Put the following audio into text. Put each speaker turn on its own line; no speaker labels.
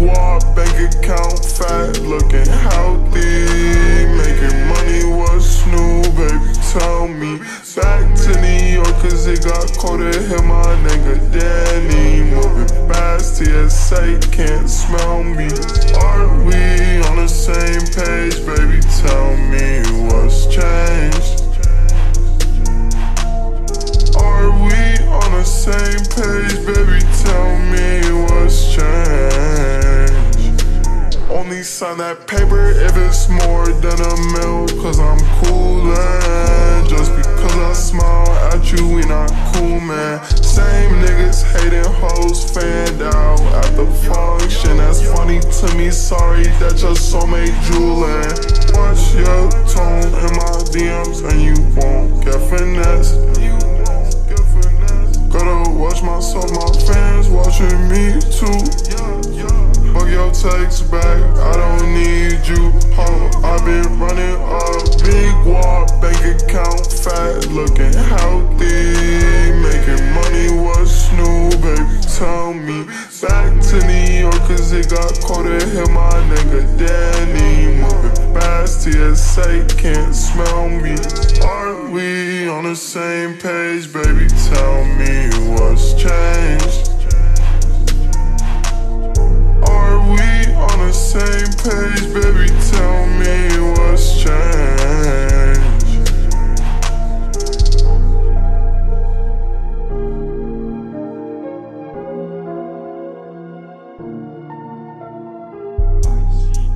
Wall bank account fat, looking healthy. Making money was new, baby. Tell me, back to New York, it got colder here. My nigga Danny moving fast, TSA can't smell me. Same page, baby? Tell me what's changed. Only sign that paper if it's more than a mill, cause I'm coolin'. Just because I smile at you, we not cool, man. Same niggas hating hoes fanned out at the function. That's funny to me, sorry that your soulmate drooling. Fans me too. Fuck your text back, I don't need you. Ho, I've been running a big wall, bank account fat, looking healthy. Making money, what's new, baby? Tell me. Back to New York, cause it got colder. Hit my nigga Danny. Moving fast, TSA can't smell me. Aren't we on the same page, baby? Tell me what's page, baby? Tell me what's changed.
I see